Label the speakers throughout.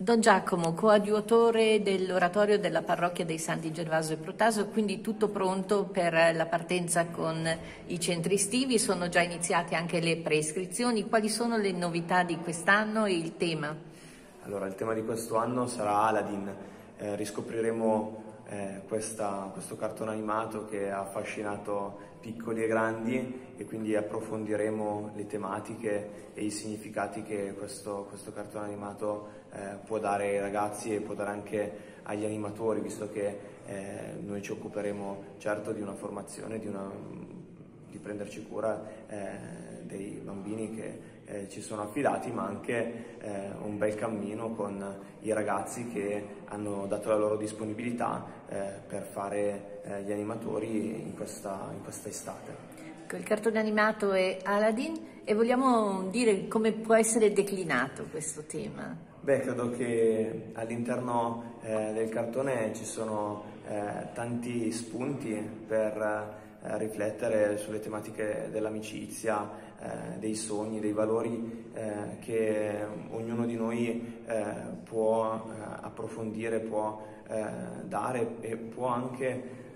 Speaker 1: Don Giacomo, coadiutore dell'oratorio della parrocchia dei Santi Gervaso e Protaso, quindi tutto pronto per la partenza con i centri estivi, sono già iniziate anche le prescrizioni, quali sono le novità di quest'anno e il tema?
Speaker 2: Allora, il tema di questo anno sarà Aladdin, eh, riscopriremo eh, questa, questo cartone animato che ha affascinato piccoli e grandi e quindi approfondiremo le tematiche e i significati che questo, questo cartone animato eh, può dare ai ragazzi e può dare anche agli animatori, visto che eh, noi ci occuperemo certo di una formazione, di, una, di prenderci cura eh, dei bambini che eh, ci sono affidati, ma anche eh, un bel cammino con i ragazzi che hanno dato la loro disponibilità per fare gli animatori in questa, in questa estate.
Speaker 1: Ecco, il cartone animato è Aladdin e vogliamo dire come può essere declinato questo tema?
Speaker 2: Beh, credo che all'interno eh, del cartone ci sono eh, tanti spunti per eh, riflettere sulle tematiche dell'amicizia, eh, dei sogni, dei valori eh, che ognuno di noi eh, può approfondire, può dare e può anche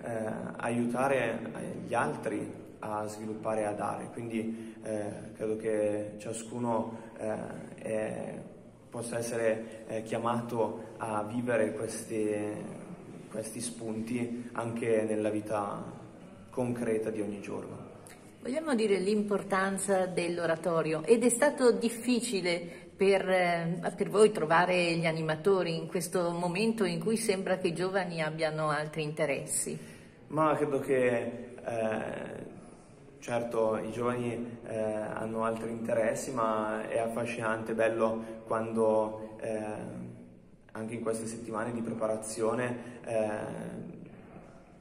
Speaker 2: aiutare gli altri a sviluppare e a dare. Quindi credo che ciascuno è, possa essere chiamato a vivere questi, questi spunti anche nella vita concreta di ogni giorno.
Speaker 1: Vogliamo dire l'importanza dell'oratorio ed è stato difficile per, eh, per, voi trovare gli animatori in questo momento in cui sembra che i giovani abbiano altri interessi?
Speaker 2: Ma credo che eh, certo i giovani eh, hanno altri interessi, ma è affascinante, bello quando eh, anche in queste settimane di preparazione eh,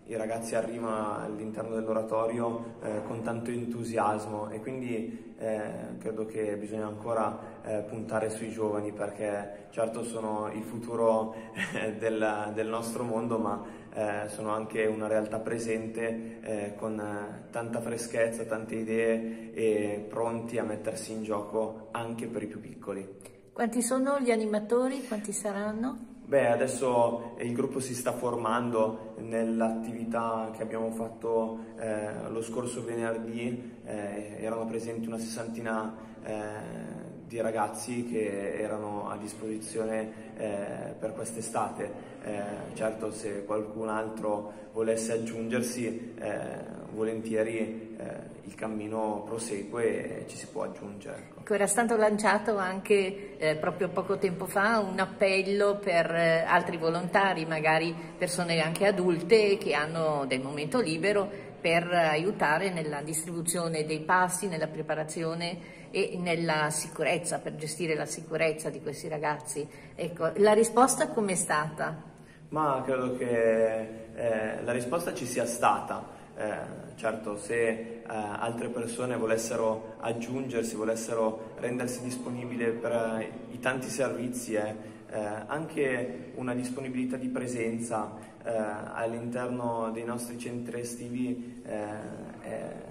Speaker 2: i ragazzi arrivano all'interno dell'oratorio eh, con tanto entusiasmo e quindi eh, credo che bisogna ancora eh, puntare sui giovani perché certo sono il futuro eh, del, del, nostro mondo ma eh, sono anche una realtà presente eh, con tanta freschezza, tante idee e pronti a mettersi in gioco anche per i più piccoli.
Speaker 1: Quanti sono gli animatori? Quanti saranno?
Speaker 2: Beh, adesso il gruppo si sta formando nell'attività che abbiamo fatto eh, lo scorso venerdì, eh, erano presenti una sessantina eh, di ragazzi che erano a disposizione eh, per quest'estate. Eh, certo se qualcun altro volesse aggiungersi, eh, volentieri eh, il cammino prosegue e ci si può aggiungere.
Speaker 1: Ecco. Era stato lanciato anche eh, proprio poco tempo fa un appello per eh, altri volontari, magari persone anche adulte che hanno del momento libero per aiutare nella distribuzione dei pasti, nella preparazione e nella sicurezza, per gestire la sicurezza di questi ragazzi. Ecco, la risposta com'è stata?
Speaker 2: Ma credo che eh, la risposta ci sia stata. Eh, certo, se eh, altre persone volessero aggiungersi, volessero rendersi disponibili per i tanti servizi, eh, eh, anche una disponibilità di presenza eh, all'interno dei nostri centri estivi è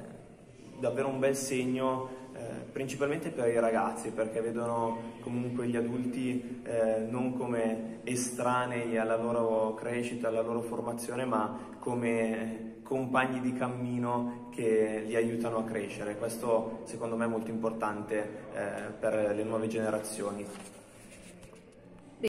Speaker 2: davvero un bel segno eh, principalmente per i ragazzi perché vedono comunque gli adulti eh, non come estranei alla loro crescita, alla loro formazione, ma come compagni di cammino che li aiutano a crescere. Questo secondo me è molto importante eh, per le nuove generazioni.